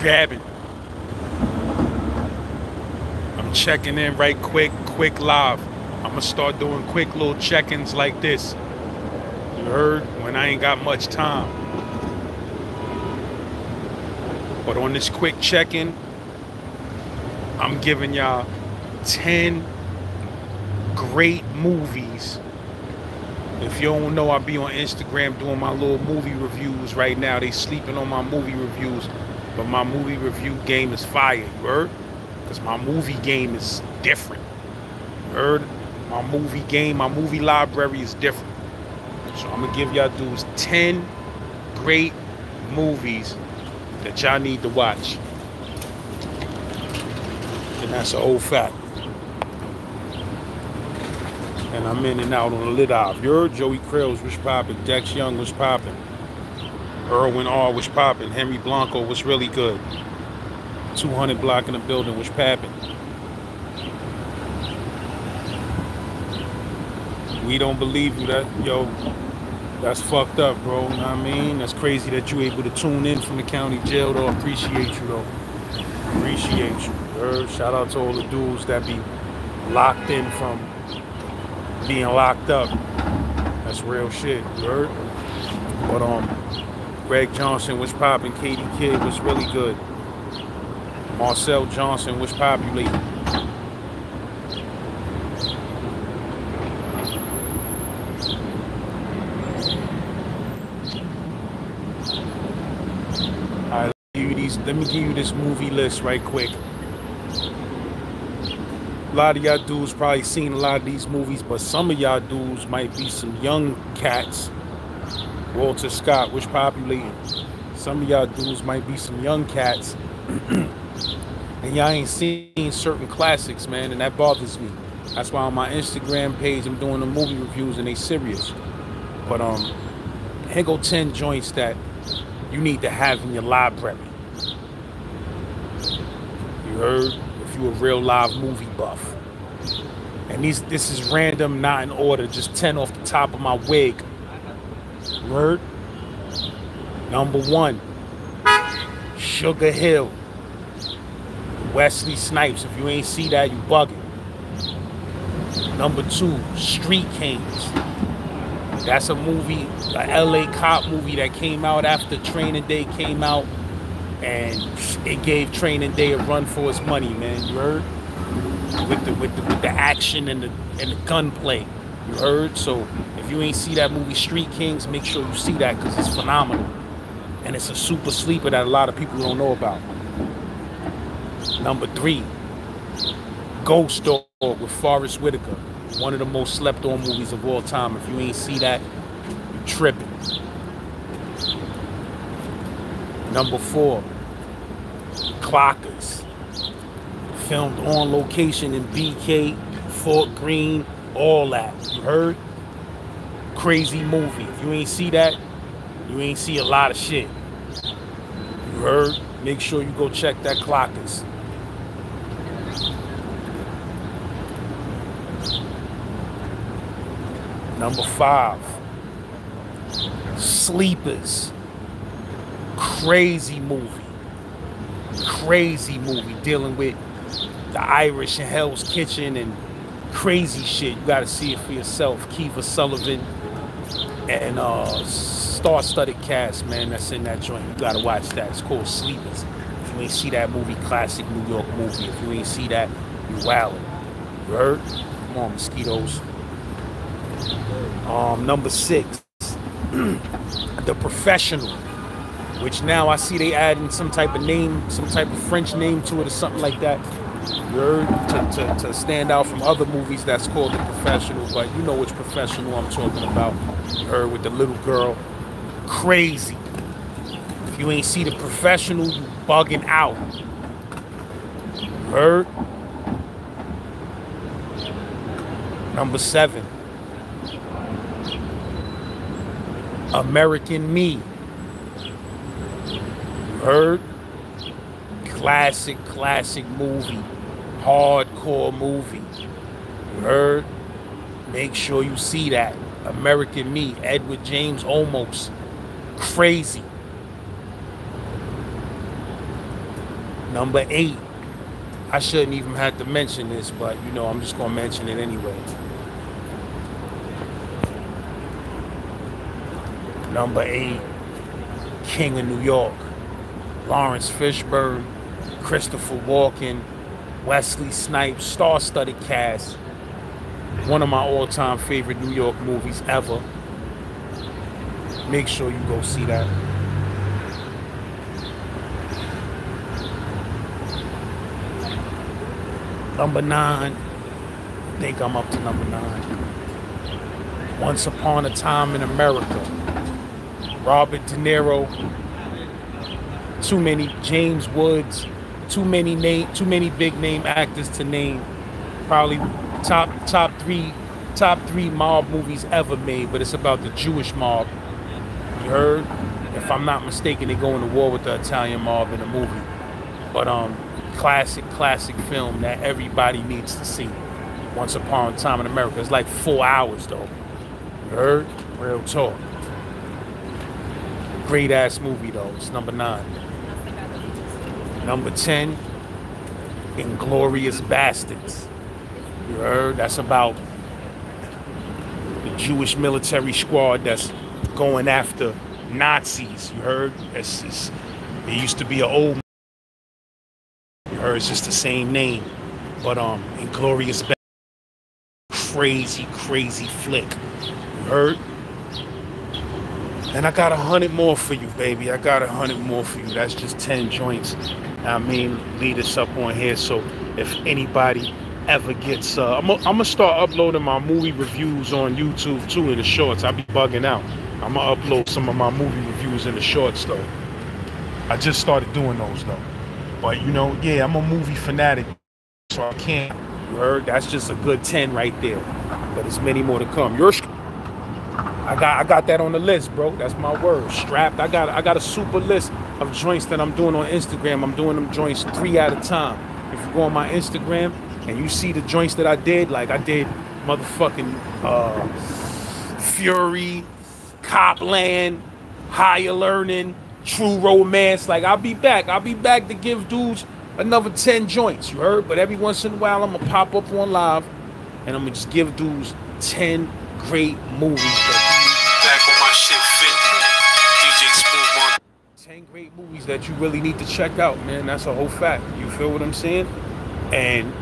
Pappin? I'm checking in right quick, quick live. I'm gonna start doing quick little check-ins like this. You heard? When I ain't got much time. But on this quick check-in, I'm giving y'all 10 great movies. If you don't know, I be on Instagram doing my little movie reviews right now. They sleeping on my movie reviews, but my movie review game is fire. You heard? Because my movie game is different. You heard? My movie game, my movie library is different. So I'm gonna give y'all dudes 10 great movies that y'all need to watch. And that's an old fact. And I'm in and out on the lit off. You're Joey Krills, which poppin'. Dex Young was poppin'. Erwin R was poppin'. Henry Blanco was really good. 200 block in the building was poppin'. We don't believe you that, yo, that's fucked up, bro. You know what I mean? That's crazy that you able to tune in from the county jail, though. Appreciate you, though. Appreciate you. Heard? Shout out to all the dudes that be locked in from being locked up. That's real shit. You heard? But um, Greg Johnson was popping. Katie Kidd was really good. Marcel Johnson was. Alright, let me give you this movie list right quick. A lot of y'all dudes probably seen a lot of these movies, but some of y'all dudes might be some young cats. Walter Scott, which populated. Some of y'all dudes might be some young cats. and y'all ain't seen certain classics, man, and that bothers me. That's why on my Instagram page I'm doing the movie reviews and they serious. But um here go 10 joints that you need to have in your library. You heard? If you a real live movie buff. And these this is random, not in order, just 10 off the top of my wig. Word. Number one, Sugar Hill. Wesley Snipes. If you ain't see that, you bugging. Number two, Street Kings. That's a movie, a LA cop movie that came out after Training Day came out, and it gave Training Day a run for its money, man. You heard? With the with the with the action and the and the gunplay. You heard? So you ain't see that movie Street Kings, make sure you see that because it's phenomenal. And it's a super sleeper that a lot of people don't know about. Number three, Ghost Dog with Forest Whitaker. One of the most slept on movies of all time. If you ain't see that, you tripping. Number four, Clockers. Filmed on location in BK, Fort Greene, all that. You heard? Crazy movie. If you ain't see that, you ain't see a lot of shit. You heard? Make sure you go check that Clockers. Number five, Sleepers. Crazy movie. Crazy movie dealing with the Irish and Hell's Kitchen and crazy shit. You gotta see it for yourself. Kiefer Sullivan and uh star-studded cast, man, that's in that joint. You gotta watch that. It's called Sleepers. If you ain't see that movie, classic New York movie. If you ain't see that, you wildin'. You heard? Come on, mosquitoes. Um, number six, The Professional, which now I see they adding some type of name, some type of French name to it or something like that. To, to, to stand out from other movies that's called The Professional, but you know which professional I'm talking about. Heard with the little girl. Crazy. If you ain't see The Professional, you bugging out. Heard? Number seven. American Me. Heard? Classic, classic movie. Hardcore movie. Heard? Make sure you see that. American Me. Edward James Olmos. Crazy. Number eight, I shouldn't even have to mention this, but you know, I'm just gonna mention it anyway. Number eight, King of New York, Laurence Fishburne, Christopher Walken, Wesley Snipes, star-studded cast. One of my all-time favorite New York movies ever. Make sure you go see that. Number nine. I think I'm up to number nine. Once Upon a Time in America. Robert De Niro. Too many James Woods. Too many name. Too many big name actors to name. Probably top top three top three mob movies ever made. But it's about the Jewish mob you heard? If I'm not mistaken, they go into war with the Italian mob in the movie. But um, classic, classic film that everybody needs to see. Once Upon a Time in America. It's like four hours though. You heard? Real talk. Great ass movie though. It's number nine. Number ten, Inglourious Basterds. You heard? That's about the Jewish military squad that's going after Nazis. You heard? It's, it's, it used to be an old. You heard? It's just the same name, but um, Inglourious crazy, crazy flick. You heard? And I got a hundred more for you, baby. I got a hundred more for you. That's just ten joints. I mean, lead us up on here. So if anybody ever gets, uh, I'm gonna start uploading my movie reviews on YouTube too in the shorts. I'll be bugging out. I'm gonna upload some of my movie reviews in the shorts though. I just started doing those though. But you know, yeah, I'm a movie fanatic, so I can't. You heard? That's just a good ten right there. But there's many more to come. You're. I got I got that on the list, bro. That's my word. Strapped. I got I got a super list of joints that I'm doing on Instagram. I'm doing them joints three at a time. If you go on my Instagram and you see the joints that I did, like I did motherfucking uh, Fury, Copland, Higher Learning, True Romance. Like I'll be back. I'll be back to give dudes another 10 joints, you heard? But every once in a while I'm gonna pop up on live and I'm gonna just give dudes 10 great movies that back on my shit 50. DJ Smooth 10 great movies that you really need to check out, man. That's a whole fact. You feel what I'm saying? And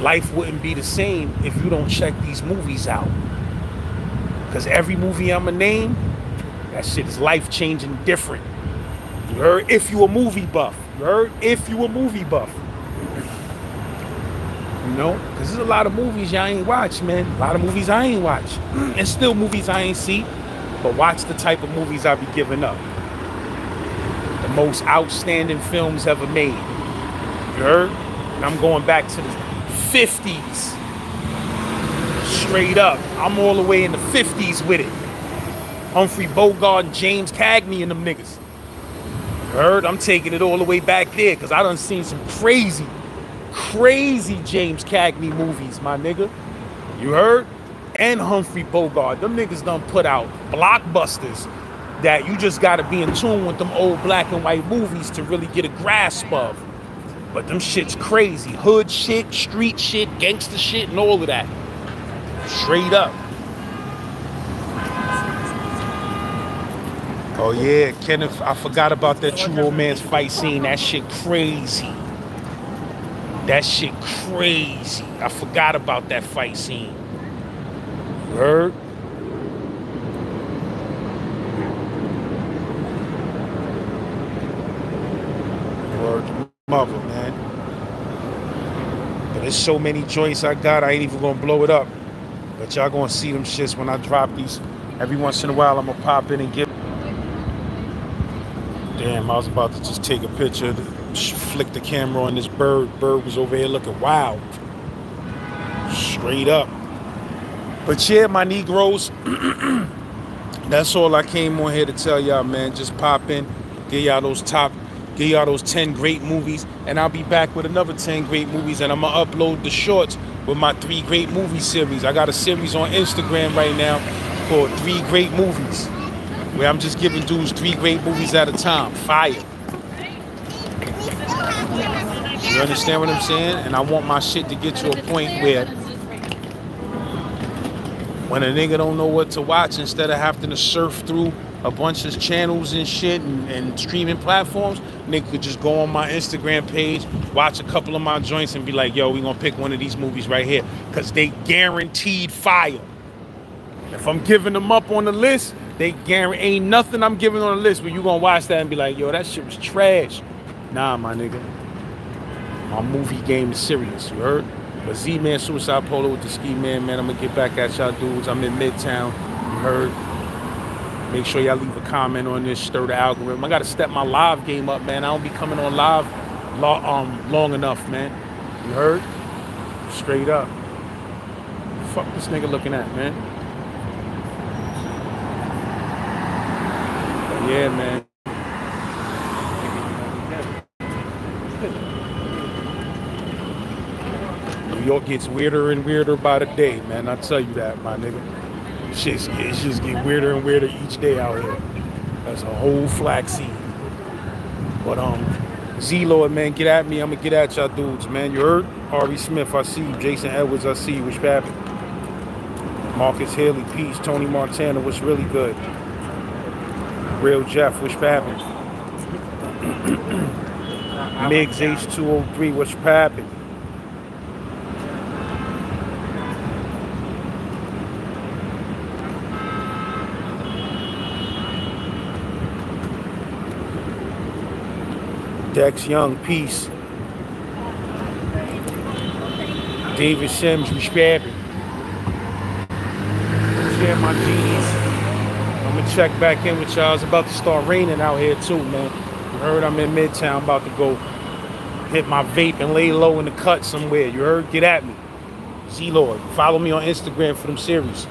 life wouldn't be the same if you don't check these movies out. Because every movie I'm to name, that shit is life changing different. You heard? If you a movie buff. You heard? If you a movie buff. You know? Because there's a lot of movies y'all ain't watch, man. A lot of movies I ain't watch. and still movies I ain't see. But watch the type of movies I be giving up. The most outstanding films ever made. You heard? And I'm going back to the 50s. Straight up. I'm all the way in the 50s with it. Humphrey Bogart and James Cagney and them niggas. Heard? I'm taking it all the way back there because I done seen some crazy, crazy James Cagney movies, my nigga. You heard? And Humphrey Bogart. Them niggas done put out blockbusters that you just gotta be in tune with them old black and white movies to really get a grasp of. But them shit's crazy. Hood shit, street shit, gangster shit, and all of that. Straight up. Oh yeah, Kenneth, I forgot about that true romance fight scene. That shit crazy. That shit crazy. I forgot about that fight scene. You heard? Word mother, man. So many joints I got, I ain't even gonna blow it up. But y'all gonna see them shits when I drop these. Every once in a while, I'm gonna pop in and get. Damn, I was about to just take a picture, flick the camera on this bird. Bird was over here looking wild. Straight up. But yeah, my Negroes, that's all I came on here to tell y'all, man. Just pop in, get y'all those top give y'all those 10 great movies and I'll be back with another 10 great movies and I'm gonna upload the shorts with my three great movie series. I got a series on Instagram right now called Three Great Movies where I'm just giving dudes three great movies at a time. Fire. You understand what I'm saying? And I want my shit to get to a point where when a nigga don't know what to watch, instead of having to surf through a bunch of channels and shit and, and streaming platforms, nigga could just go on my Instagram page, watch a couple of my joints, and be like, yo, we gonna pick one of these movies right here. Cause they guaranteed fire. If I'm giving them up on the list, they guarantee ain't nothing I'm giving on the list where you gonna watch that and be like, yo, that shit was trash. Nah, my nigga. My movie game is serious, you heard? But Z-Man Suicide Polo with the Ski Man, man, I'm gonna get back at y'all dudes. I'm in Midtown, you heard? Make sure y'all leave a comment on this, stir the algorithm. I gotta step my live game up, man. I don't be coming on live um, long enough, man. You heard? Straight up. Fuck this nigga looking at, man. But yeah, man. New York gets weirder and weirder by the day, man. I tell you that, my nigga. Shit's, it's just get weirder and weirder each day out here. That's a whole flax seed. But um, Z Lord, man, get at me. I'm gonna get at y'all dudes, man. You heard? Harvey Smith, I see you. Jason Edwards, I see you. Which happened? Marcus Haley, peace. Tony Montana, what's really good? Real Jeff, which happened? Migs H203, what's happening? Dex Young, peace. David Sims, respect. Share my. I'm gonna check back in with y'all. It's about to start raining out here too, man. You heard I'm in Midtown, about to go hit my vape and lay low in the cut somewhere. You heard? Get at me. Z Lord. Follow me on Instagram for them series.